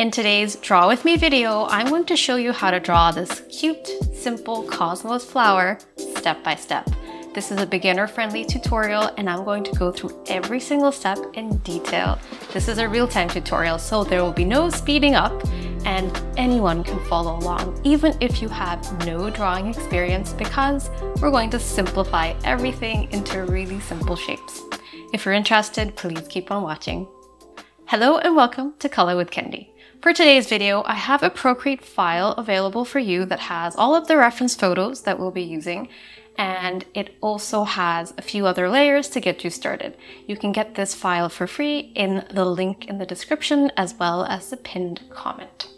In today's Draw With Me video, I'm going to show you how to draw this cute, simple cosmos flower step by step. This is a beginner-friendly tutorial and I'm going to go through every single step in detail. This is a real-time tutorial, so there will be no speeding up and anyone can follow along, even if you have no drawing experience because we're going to simplify everything into really simple shapes. If you're interested, please keep on watching. Hello and welcome to Color with Kendi. For today's video, I have a Procreate file available for you that has all of the reference photos that we'll be using, and it also has a few other layers to get you started. You can get this file for free in the link in the description as well as the pinned comment.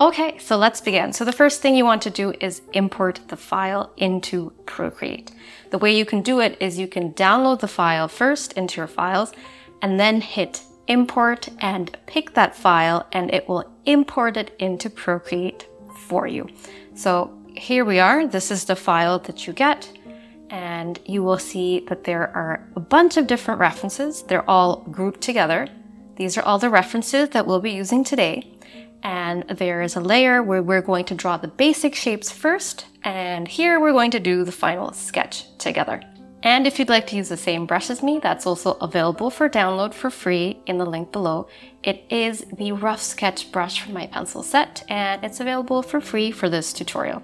Okay, so let's begin. So the first thing you want to do is import the file into Procreate. The way you can do it is you can download the file first into your files and then hit import and pick that file and it will import it into Procreate for you. So here we are. This is the file that you get and you will see that there are a bunch of different references. They're all grouped together. These are all the references that we'll be using today. And there is a layer where we're going to draw the basic shapes first. And here we're going to do the final sketch together. And if you'd like to use the same brush as me, that's also available for download for free in the link below. It is the Rough Sketch brush from my pencil set, and it's available for free for this tutorial.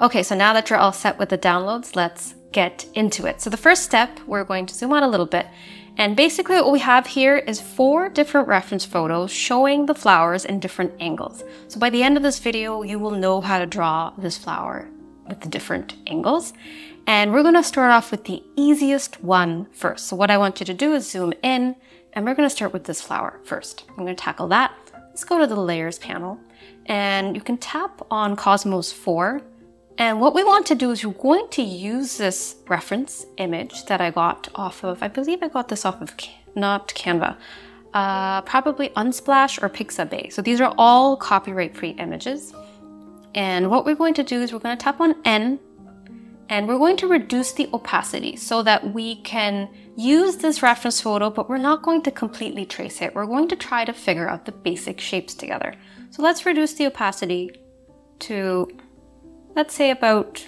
Okay, so now that you're all set with the downloads, let's get into it. So the first step, we're going to zoom out a little bit. And basically what we have here is four different reference photos showing the flowers in different angles. So by the end of this video, you will know how to draw this flower with the different angles. And we're gonna start off with the easiest one first. So what I want you to do is zoom in and we're gonna start with this flower first. I'm gonna tackle that. Let's go to the layers panel and you can tap on Cosmos 4. And what we want to do is we're going to use this reference image that I got off of, I believe I got this off of, not Canva, uh, probably Unsplash or Pixabay. So these are all copyright free images. And what we're going to do is we're going to tap on N and we're going to reduce the opacity so that we can use this reference photo, but we're not going to completely trace it. We're going to try to figure out the basic shapes together. So let's reduce the opacity to, let's say about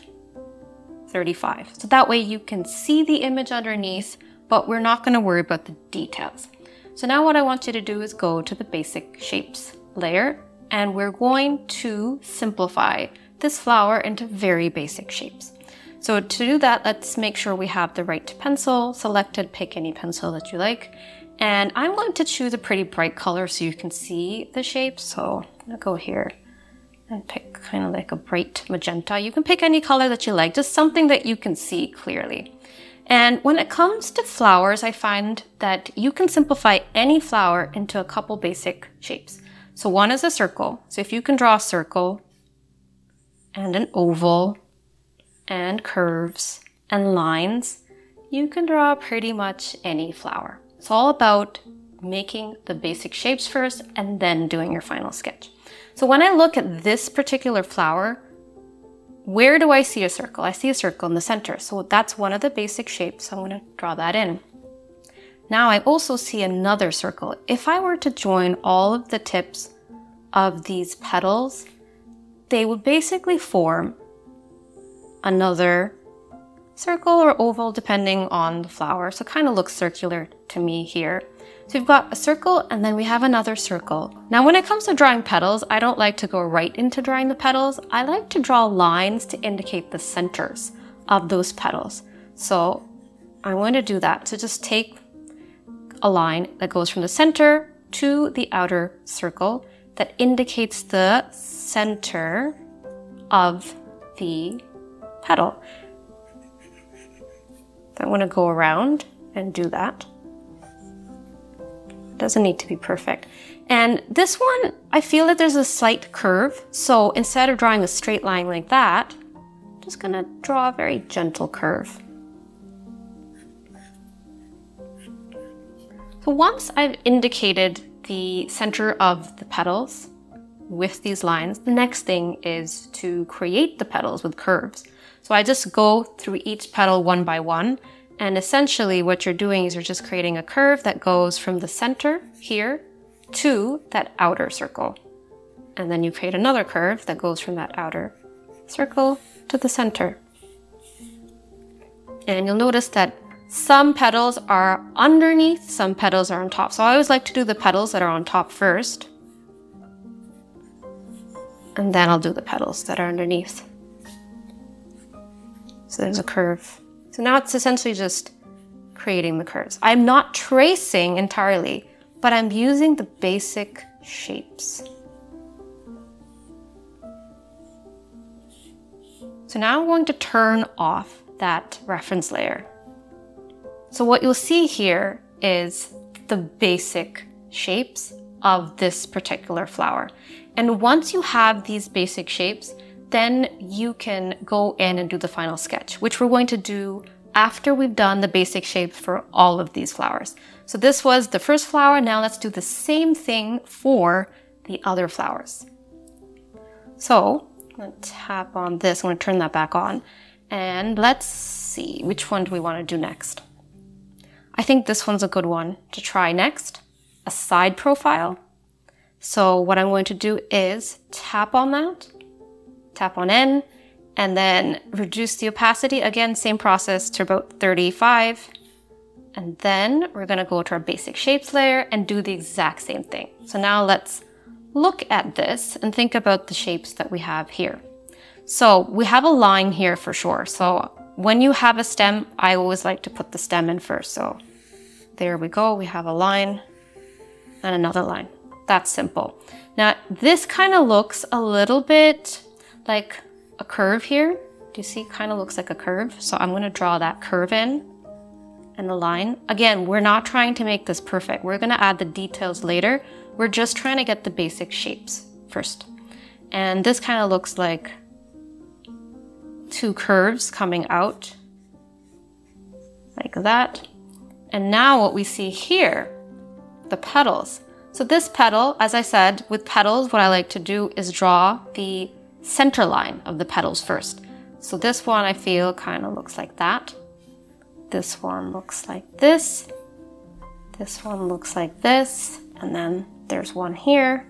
35. So that way you can see the image underneath, but we're not gonna worry about the details. So now what I want you to do is go to the basic shapes layer, and we're going to simplify this flower into very basic shapes. So to do that, let's make sure we have the right pencil selected. Pick any pencil that you like. And I'm going to choose a pretty bright color so you can see the shape. So I'll go here and pick kind of like a bright magenta. You can pick any color that you like, just something that you can see clearly. And when it comes to flowers, I find that you can simplify any flower into a couple basic shapes. So one is a circle. So if you can draw a circle and an oval and curves and lines, you can draw pretty much any flower. It's all about making the basic shapes first and then doing your final sketch. So when I look at this particular flower, where do I see a circle? I see a circle in the center. So that's one of the basic shapes. I'm going to draw that in. Now I also see another circle. If I were to join all of the tips of these petals, they would basically form another circle or oval depending on the flower. So it kind of looks circular to me here. So we've got a circle and then we have another circle. Now when it comes to drawing petals, I don't like to go right into drawing the petals. I like to draw lines to indicate the centers of those petals. So I'm going to do that. So just take a line that goes from the center to the outer circle that indicates the center of the petal. I want to go around and do that. Doesn't need to be perfect. And this one, I feel that there's a slight curve. So instead of drawing a straight line like that, I'm just gonna draw a very gentle curve. So once I've indicated the center of the petals with these lines, the next thing is to create the petals with curves. So I just go through each petal one by one. And essentially what you're doing is you're just creating a curve that goes from the center here to that outer circle. And then you create another curve that goes from that outer circle to the center. And you'll notice that some petals are underneath, some petals are on top. So I always like to do the petals that are on top first. And then I'll do the petals that are underneath. So there's a curve. So now it's essentially just creating the curves. I'm not tracing entirely, but I'm using the basic shapes. So now I'm going to turn off that reference layer. So what you'll see here is the basic shapes of this particular flower. And once you have these basic shapes, then you can go in and do the final sketch, which we're going to do after we've done the basic shapes for all of these flowers. So this was the first flower. Now let's do the same thing for the other flowers. So I'm going to tap on this. I'm going to turn that back on. And let's see, which one do we want to do next? I think this one's a good one to try next. A side profile. So what I'm going to do is tap on that, tap on N, and then reduce the opacity. Again, same process to about 35. And then we're gonna go to our basic shapes layer and do the exact same thing. So now let's look at this and think about the shapes that we have here. So we have a line here for sure. So when you have a stem, I always like to put the stem in first. So there we go, we have a line and another line. That's simple. Now, this kind of looks a little bit like a curve here. Do you see? Kind of looks like a curve. So I'm going to draw that curve in and the line. Again, we're not trying to make this perfect. We're going to add the details later. We're just trying to get the basic shapes first. And this kind of looks like two curves coming out like that. And now what we see here, the petals. So this petal, as I said, with petals, what I like to do is draw the center line of the petals first. So this one I feel kind of looks like that. This one looks like this. This one looks like this. And then there's one here.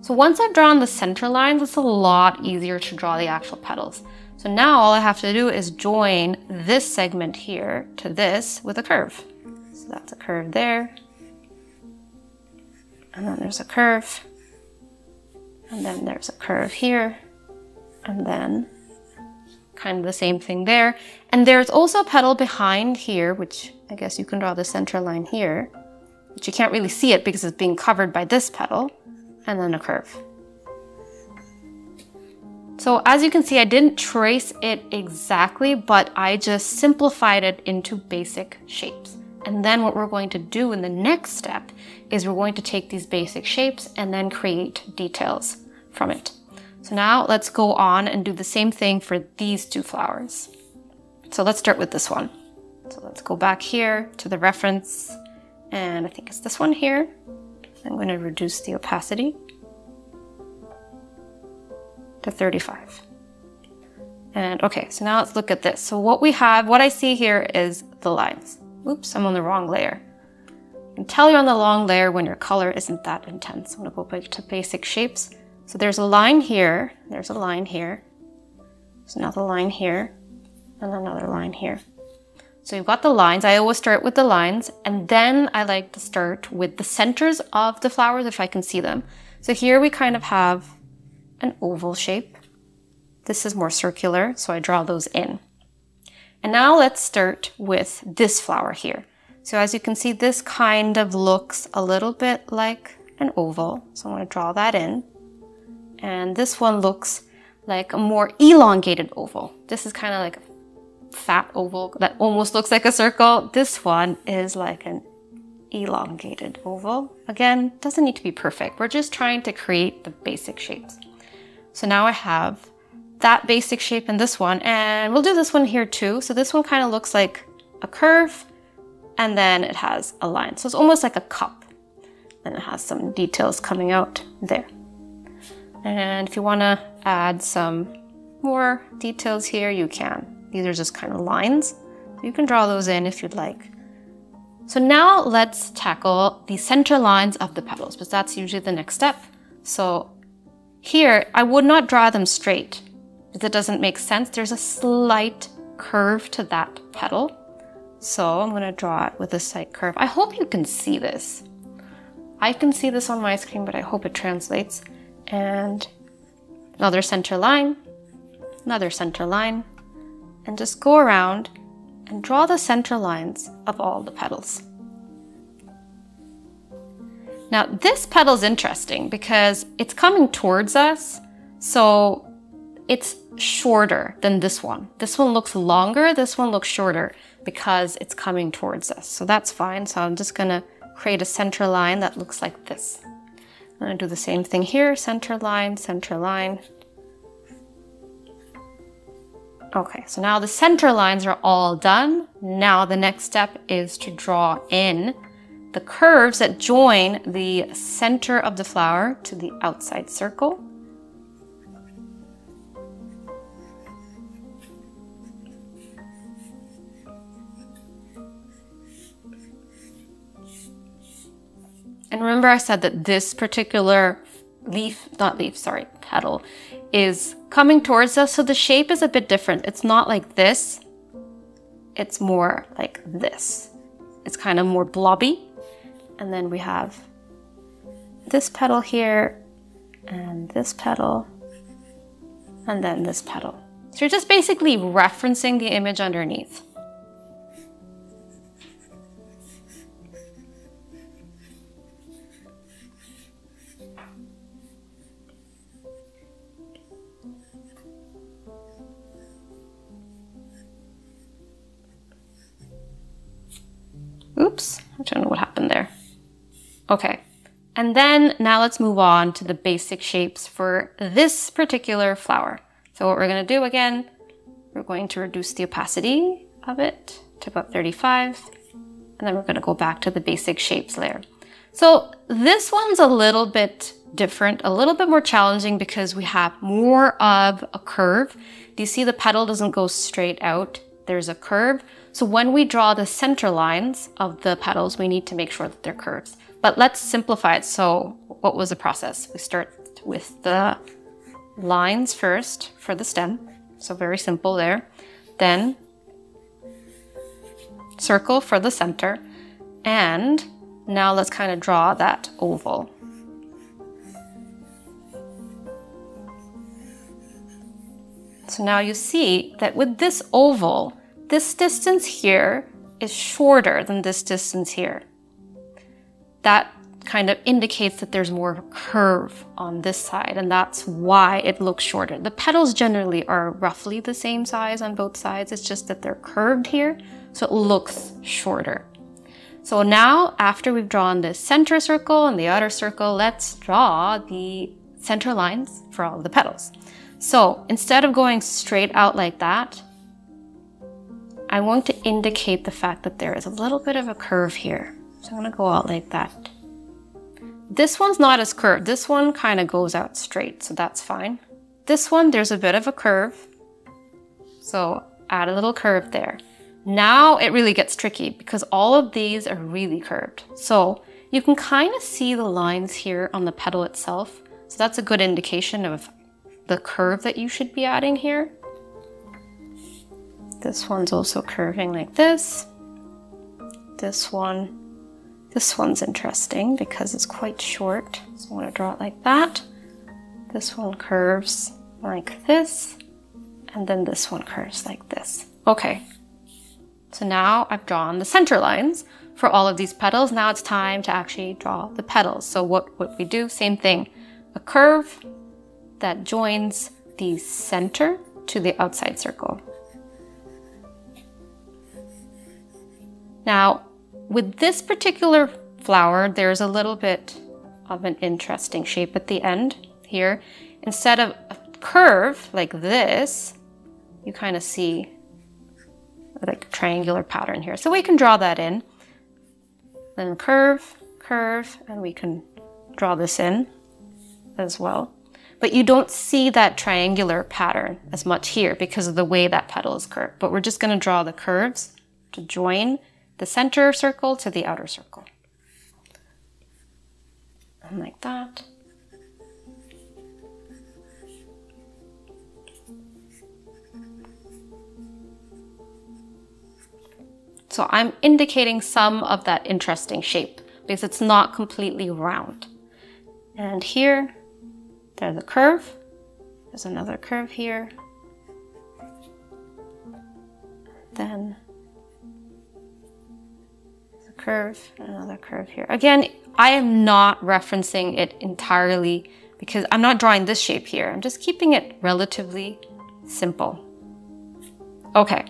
So once I've drawn the center lines, it's a lot easier to draw the actual petals. So now all I have to do is join this segment here to this with a curve. So that's a curve there and then there's a curve, and then there's a curve here, and then kind of the same thing there. And there's also a petal behind here, which I guess you can draw the center line here, but you can't really see it because it's being covered by this petal, and then a curve. So as you can see, I didn't trace it exactly, but I just simplified it into basic shapes. And then what we're going to do in the next step is we're going to take these basic shapes and then create details from it. So now let's go on and do the same thing for these two flowers. So let's start with this one. So let's go back here to the reference and I think it's this one here. I'm going to reduce the opacity to 35. And okay, so now let's look at this. So what we have, what I see here is the lines. Oops, I'm on the wrong layer. You can tell you're on the long layer when your color isn't that intense. I'm gonna go back to basic shapes. So there's a line here, there's a line here, there's another line here, and another line here. So you've got the lines. I always start with the lines, and then I like to start with the centers of the flowers if I can see them. So here we kind of have an oval shape. This is more circular, so I draw those in. And now let's start with this flower here. So as you can see, this kind of looks a little bit like an oval. So I'm going to draw that in. And this one looks like a more elongated oval. This is kind of like a fat oval that almost looks like a circle. This one is like an elongated oval. Again, doesn't need to be perfect. We're just trying to create the basic shapes. So now I have that basic shape in this one. And we'll do this one here too. So this one kind of looks like a curve and then it has a line. So it's almost like a cup and it has some details coming out there. And if you want to add some more details here, you can. These are just kind of lines. You can draw those in if you'd like. So now let's tackle the center lines of the petals, because that's usually the next step. So here, I would not draw them straight, it doesn't make sense. There's a slight curve to that petal. So I'm gonna draw it with a slight curve. I hope you can see this. I can see this on my screen, but I hope it translates. And another center line, another center line, and just go around and draw the center lines of all the petals. Now this petal is interesting because it's coming towards us, so it's shorter than this one. This one looks longer, this one looks shorter because it's coming towards us. So that's fine. So I'm just gonna create a center line that looks like this. I'm gonna do the same thing here, center line, center line. Okay, so now the center lines are all done. Now the next step is to draw in the curves that join the center of the flower to the outside circle. And remember I said that this particular leaf, not leaf, sorry, petal, is coming towards us. So the shape is a bit different. It's not like this. It's more like this. It's kind of more blobby. And then we have this petal here and this petal and then this petal. So you're just basically referencing the image underneath. Oops, I don't know what happened there. Okay, and then now let's move on to the basic shapes for this particular flower. So what we're gonna do again, we're going to reduce the opacity of it to about 35, and then we're gonna go back to the basic shapes layer. So this one's a little bit different, a little bit more challenging because we have more of a curve. Do you see the petal doesn't go straight out? There's a curve. So when we draw the center lines of the petals, we need to make sure that they're curves. But let's simplify it. So what was the process? We start with the lines first for the stem. So very simple there. Then circle for the center. And now let's kind of draw that oval. So now you see that with this oval, this distance here is shorter than this distance here. That kind of indicates that there's more curve on this side and that's why it looks shorter. The petals generally are roughly the same size on both sides, it's just that they're curved here, so it looks shorter. So now, after we've drawn the center circle and the outer circle, let's draw the center lines for all the petals. So instead of going straight out like that, I want to indicate the fact that there is a little bit of a curve here. So I'm gonna go out like that. This one's not as curved. This one kind of goes out straight, so that's fine. This one, there's a bit of a curve. So add a little curve there. Now it really gets tricky because all of these are really curved. So you can kind of see the lines here on the petal itself. So that's a good indication of the curve that you should be adding here. This one's also curving like this. This one, this one's interesting because it's quite short. So I'm gonna draw it like that. This one curves like this. And then this one curves like this. Okay, so now I've drawn the center lines for all of these petals. Now it's time to actually draw the petals. So what would we do? Same thing, a curve that joins the center to the outside circle. Now, with this particular flower, there's a little bit of an interesting shape at the end here. Instead of a curve like this, you kind of see like a triangular pattern here. So we can draw that in. Then curve, curve, and we can draw this in as well. But you don't see that triangular pattern as much here because of the way that petal is curved. But we're just gonna draw the curves to join the center circle to the outer circle. And like that. So I'm indicating some of that interesting shape because it's not completely round. And here, there's a curve. There's another curve here. Then curve, another curve here. Again, I am not referencing it entirely because I'm not drawing this shape here. I'm just keeping it relatively simple. Okay,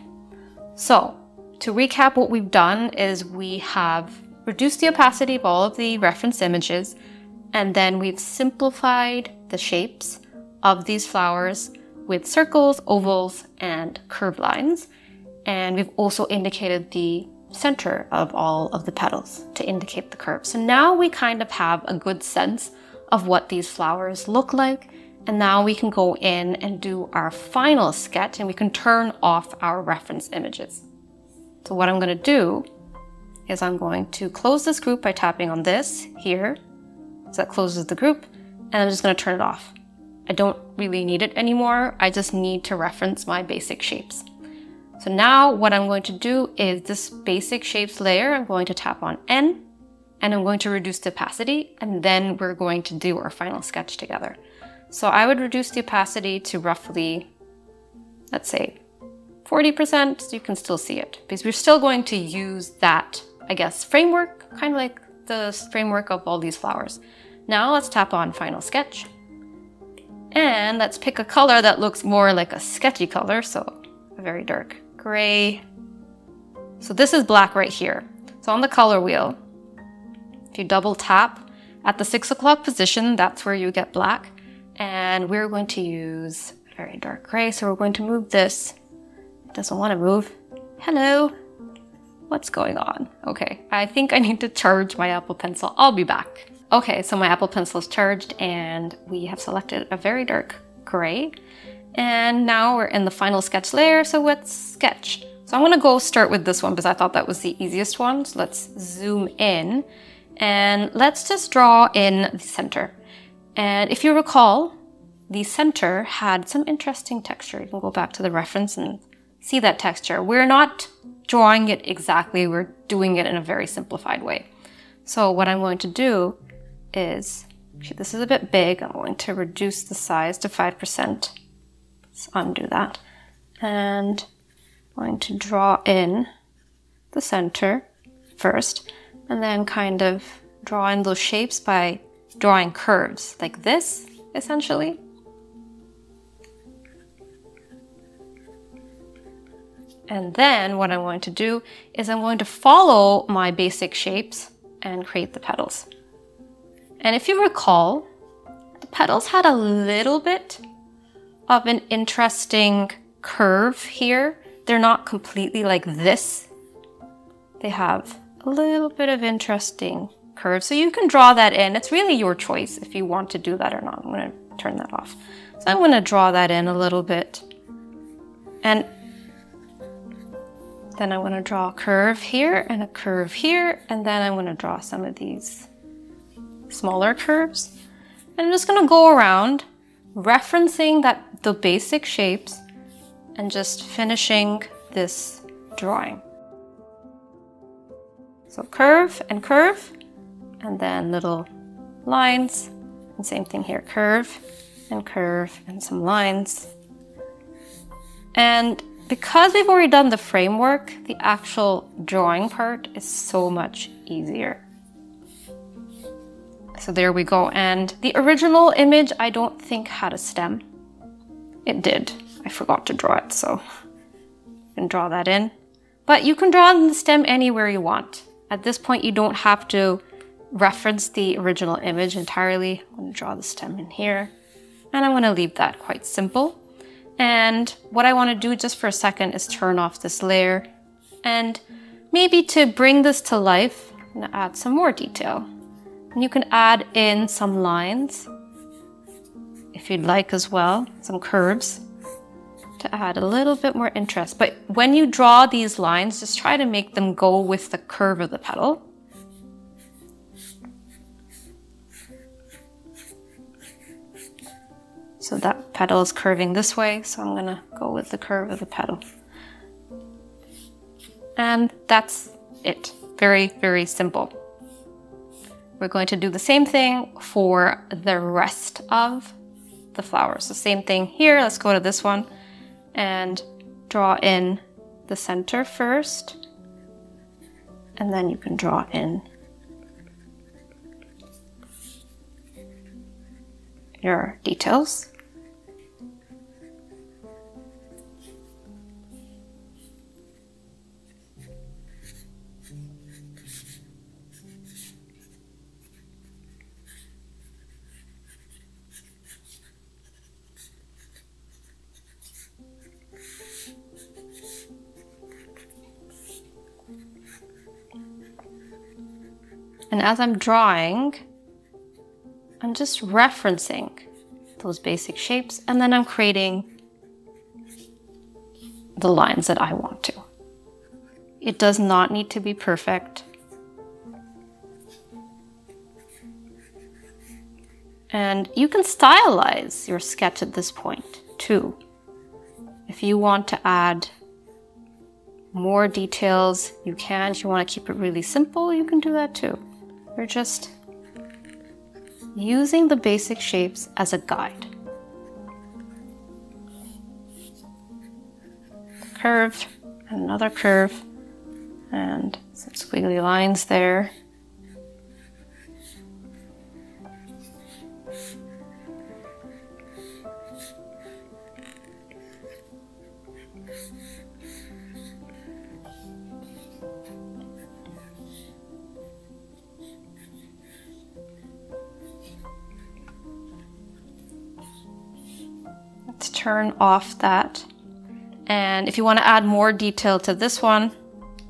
so to recap, what we've done is we have reduced the opacity of all of the reference images, and then we've simplified the shapes of these flowers with circles, ovals, and curved lines. And we've also indicated the center of all of the petals to indicate the curve. So now we kind of have a good sense of what these flowers look like. And now we can go in and do our final sketch and we can turn off our reference images. So what I'm going to do is I'm going to close this group by tapping on this here. So that closes the group and I'm just going to turn it off. I don't really need it anymore. I just need to reference my basic shapes. So now what I'm going to do is this basic shapes layer, I'm going to tap on N and I'm going to reduce the opacity and then we're going to do our final sketch together. So I would reduce the opacity to roughly, let's say 40% so you can still see it because we're still going to use that, I guess, framework, kind of like the framework of all these flowers. Now let's tap on Final Sketch. And let's pick a color that looks more like a sketchy color, so very dark gray. So this is black right here. So on the color wheel, if you double tap at the six o'clock position, that's where you get black. And we're going to use very dark gray. So we're going to move this It doesn't want to move. Hello? What's going on? Okay, I think I need to charge my Apple Pencil. I'll be back. Okay, so my Apple Pencil is charged and we have selected a very dark gray. And now we're in the final sketch layer, so let's sketch. So I'm gonna go start with this one because I thought that was the easiest one. So let's zoom in and let's just draw in the center. And if you recall, the center had some interesting texture. You can go back to the reference and see that texture. We're not drawing it exactly, we're doing it in a very simplified way. So what I'm going to do is, actually this is a bit big, I'm going to reduce the size to 5%. Let's undo that. And I'm going to draw in the center first, and then kind of draw in those shapes by drawing curves, like this, essentially. And then what I'm going to do is I'm going to follow my basic shapes and create the petals. And if you recall, the petals had a little bit of an interesting curve here. They're not completely like this. They have a little bit of interesting curve. So you can draw that in. It's really your choice if you want to do that or not. I'm going to turn that off. So I'm going to draw that in a little bit. And then I'm going to draw a curve here and a curve here, and then I'm going to draw some of these smaller curves. And I'm just going to go around referencing that the basic shapes and just finishing this drawing. So curve and curve, and then little lines, and same thing here, curve and curve and some lines. And because we've already done the framework, the actual drawing part is so much easier. So there we go. And the original image, I don't think had a stem. It did. I forgot to draw it, so can draw that in. But you can draw the stem anywhere you want. At this point, you don't have to reference the original image entirely. I'm to draw the stem in here. And I'm to leave that quite simple. And what I want to do just for a second is turn off this layer. And maybe to bring this to life, I'm to add some more detail. And you can add in some lines if you'd like as well, some curves. to add a little bit more interest. But when you draw these lines, just try to make them go with the curve of the petal. So that petal is curving this way, so I'm gonna go with the curve of the petal. And that's it. Very, very simple. We're going to do the same thing for the rest of the flowers. The same thing here. Let's go to this one and draw in the center first. And then you can draw in your details. And as I'm drawing, I'm just referencing those basic shapes and then I'm creating the lines that I want to. It does not need to be perfect. And you can stylize your sketch at this point too. If you want to add more details, you can. If you want to keep it really simple, you can do that too. We're just using the basic shapes as a guide. Curve, another curve, and some squiggly lines there. Turn off that. And if you want to add more detail to this one,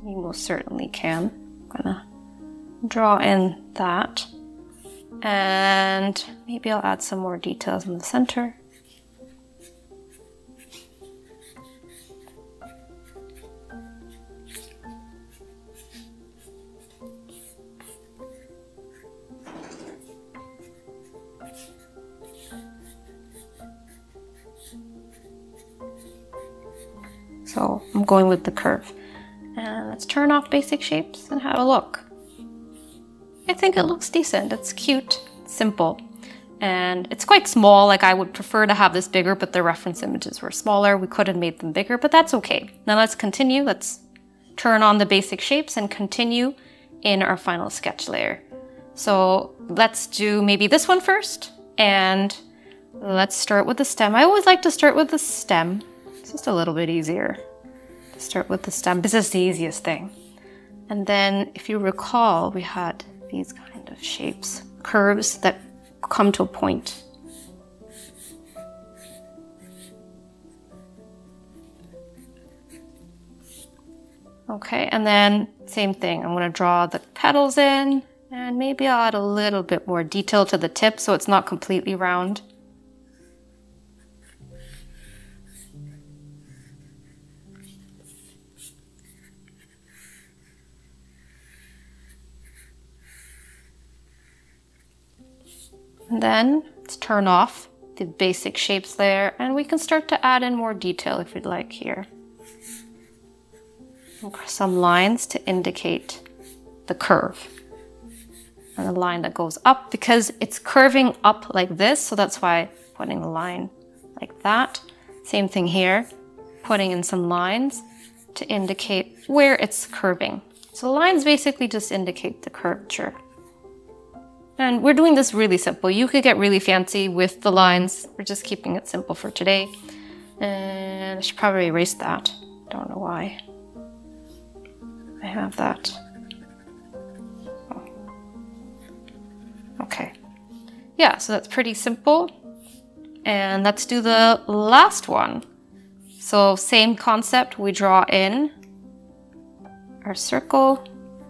you most certainly can. I'm gonna draw in that. And maybe I'll add some more details in the center. Going with the curve. And let's turn off basic shapes and have a look. I think it looks decent. It's cute, simple, and it's quite small. Like I would prefer to have this bigger, but the reference images were smaller. We could have made them bigger, but that's okay. Now let's continue. Let's turn on the basic shapes and continue in our final sketch layer. So let's do maybe this one first, and let's start with the stem. I always like to start with the stem it's just a little bit easier start with the stem. This is the easiest thing. And then if you recall, we had these kind of shapes, curves that come to a point. Okay, and then same thing. I'm gonna draw the petals in and maybe I'll add a little bit more detail to the tip so it's not completely round. And then let's turn off the basic shapes there and we can start to add in more detail if you'd like here. Some lines to indicate the curve and the line that goes up because it's curving up like this. So that's why putting a line like that. Same thing here, putting in some lines to indicate where it's curving. So lines basically just indicate the curvature. And we're doing this really simple. You could get really fancy with the lines. We're just keeping it simple for today. And I should probably erase that. Don't know why. I have that. Oh. Okay. Yeah, so that's pretty simple. And let's do the last one. So same concept, we draw in our circle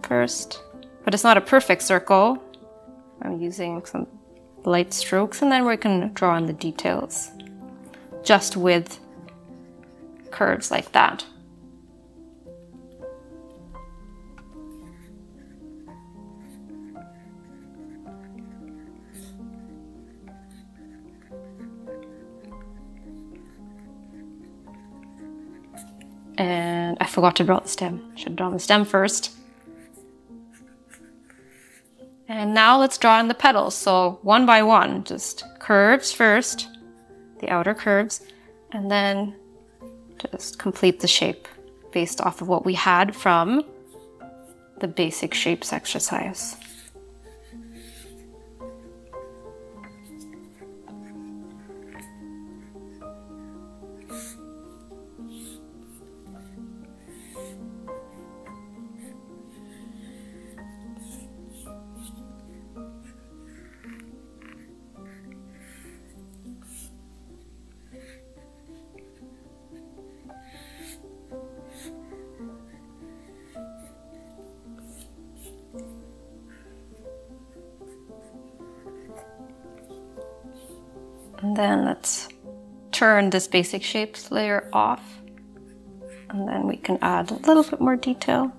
first, but it's not a perfect circle. I'm using some light strokes and then we can draw in the details just with curves like that. And I forgot to draw the stem. Should drawn the stem first. And now let's draw in the petals. So one by one, just curves first, the outer curves, and then just complete the shape based off of what we had from the basic shapes exercise. Turn this basic shapes layer off. And then we can add a little bit more detail.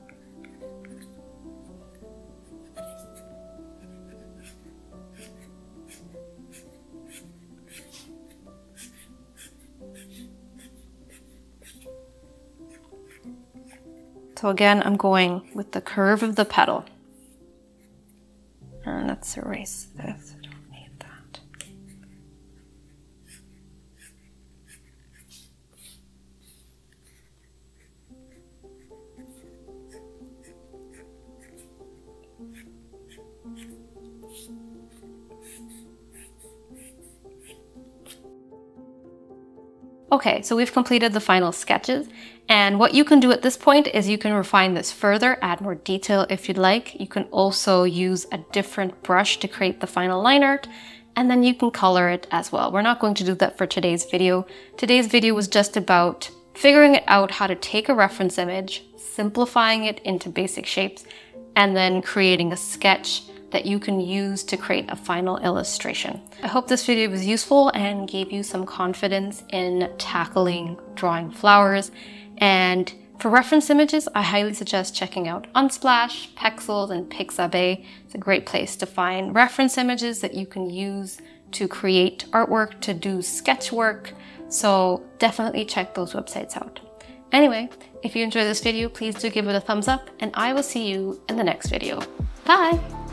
So again, I'm going with the curve of the petal. And let's erase this. Okay, so we've completed the final sketches. And what you can do at this point is you can refine this further, add more detail if you'd like. You can also use a different brush to create the final line art, and then you can color it as well. We're not going to do that for today's video. Today's video was just about figuring it out how to take a reference image, simplifying it into basic shapes, and then creating a sketch that you can use to create a final illustration. I hope this video was useful and gave you some confidence in tackling drawing flowers. And for reference images, I highly suggest checking out Unsplash, Pexels, and Pixabay. It's a great place to find reference images that you can use to create artwork, to do sketch work. So definitely check those websites out. Anyway, if you enjoyed this video, please do give it a thumbs up and I will see you in the next video. Bye!